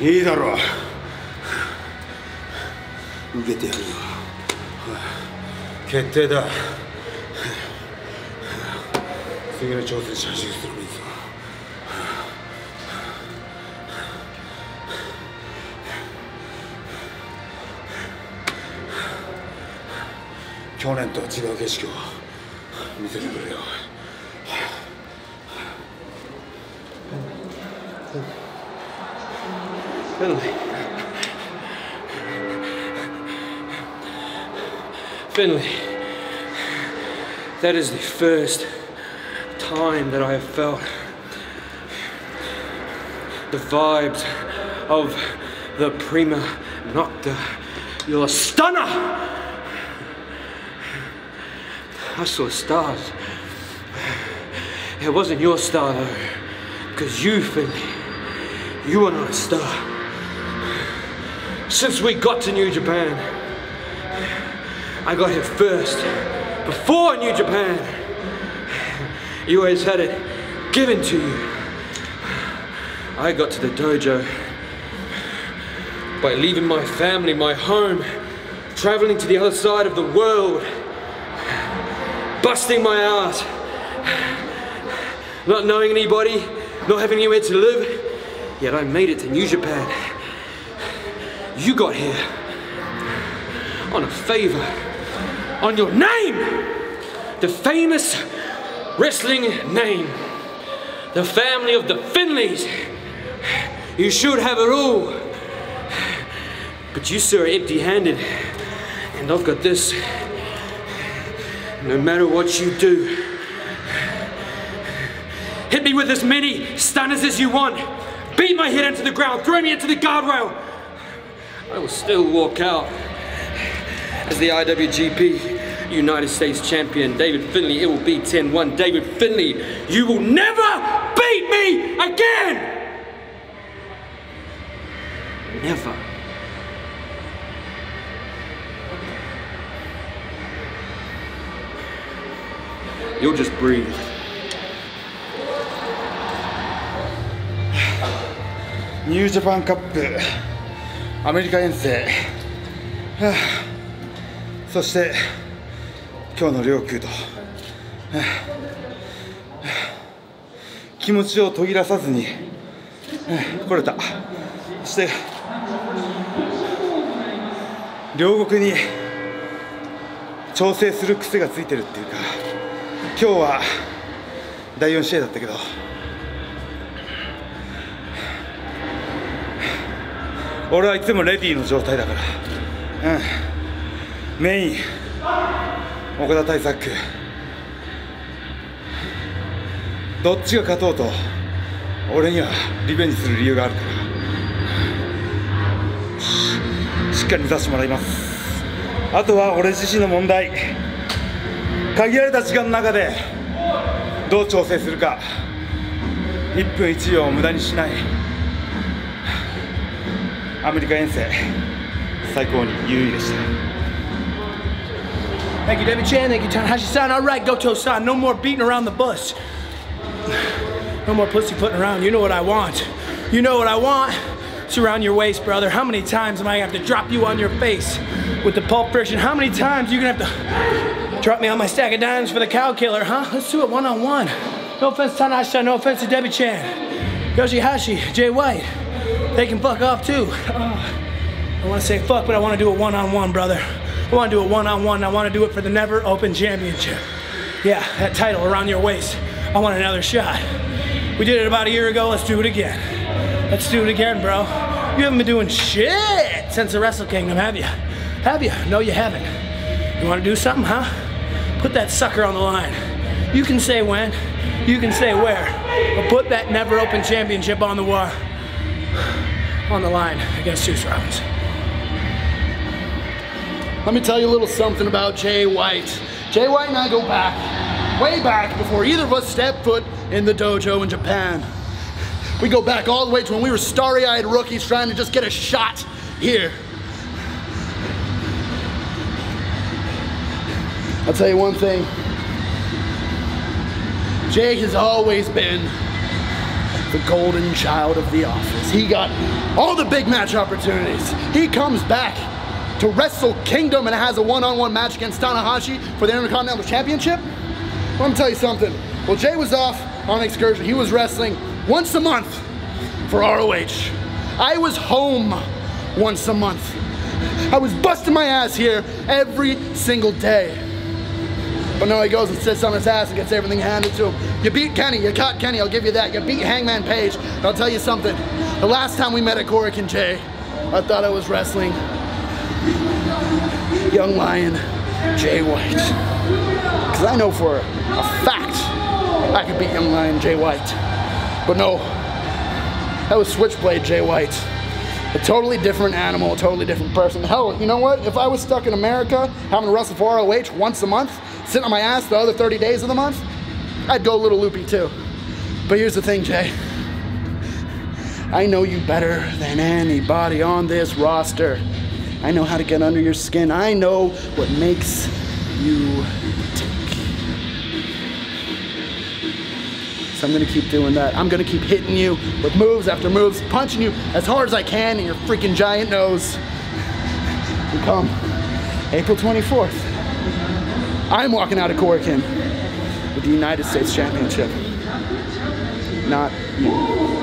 いいだろう。受けてやるよ。決定だ。次の挑戦者走るするもいいぞ。去年とは違う景色を見せてくれよ。Finlay. Finlay. That is the first time that I have felt the vibes of the prima nocta. You're a stunner! I saw stars. It wasn't your star though, because you, Finlay, you are not a star. Since we got to New Japan, I got here first, before New Japan. You always had it given to you. I got to the dojo by leaving my family, my home, traveling to the other side of the world, busting my ass, not knowing anybody, not having anywhere to live, yet I made it to New Japan. You got here on a favor, on your name, the famous wrestling name, the family of the Finlays. You should have it all. But you, sir, are empty handed. And I've got this. No matter what you do, hit me with as many stunners as you want. Beat my head into the ground, throw me into the guardrail. I will still walk out as the IWGP United States Champion. David Finlay, it will be 10-1. David Finlay, you will never beat me again! Never. You'll just breathe. New Japan Cup アメリカ遠征、はあ。そして今日の両空と、はあ。気持ちを途切らさずに、来れた。そして両国に調整する癖がついてるっていうか今日は第4試合だったけど俺はいつもレディーの状態だから。うん。メイン岡田対ザックどっちが勝とうと俺にはリベンジする理由があるから。しっかり目指してもらいます。あとは俺自身の問題。限られた時間の中でどう調整するか。1分1秒を無駄にしない。アメリカ遠征最高に有意でした Thank you, David Chan. Thank you, Tanahashi-san. All right, Goto-san. No more beating around the bush. No more pussyfooting around. You know what I want. You know what I want. It's around your waist, brother. How many times am I gonna have to drop you on your face with the pulp friction? How many times are you gonna have to drop me on my stack of dimes for the cow killer, huh? Let's do it one on one. No offense to Tanahashi-san. No offense to Debbie Chan. Yoshihashi, Jay White. They can fuck off too. Oh, I want to say fuck, but I want to do it one on one, brother. I want to do it one on one. I want to do it for the Never Open Championship. Yeah, that title around your waist. I want another shot. We did it about a year ago. Let's do it again. Let's do it again, bro. You haven't been doing shit since the Wrestle Kingdom, have you? Have you? No, you haven't. You want to do something, huh? Put that sucker on the line. You can say when, you can say where, but put that Never Open Championship on the war on the line against Juice Robinson. Let me tell you a little something about Jay White. Jay White and I go back, way back before either of us stepped foot in the dojo in Japan. We go back all the way to when we were starry-eyed rookies trying to just get a shot here. I'll tell you one thing. Jay has always been the golden child of the office. He got all the big match opportunities. He comes back to Wrestle Kingdom and has a one-on-one match against Tanahashi for the Intercontinental Championship. Let me tell you something. Well, Jay was off on an excursion. He was wrestling once a month for ROH. I was home once a month. I was busting my ass here every single day. But no, he goes and sits on his ass and gets everything handed to him. You beat Kenny, you caught Kenny, I'll give you that. You beat Hangman Page. And I'll tell you something. The last time we met at Korakuen Jay, I thought I was wrestling young lion Jay White. Because I know for a fact I could beat young lion Jay White. But no, that was Switchblade Jay White. A totally different animal, a totally different person. Hell, you know what? If I was stuck in America, having to wrestle for ROH once a month, sitting on my ass the other 30 days of the month, I'd go a little loopy too. But here's the thing, Jay. I know you better than anybody on this roster. I know how to get under your skin. I know what makes you tick. So I'm gonna keep doing that. I'm gonna keep hitting you with moves after moves, punching you as hard as I can in your freaking giant nose. Come April 24th, I'm walking out of Korakuen with the United States Championship. Not you.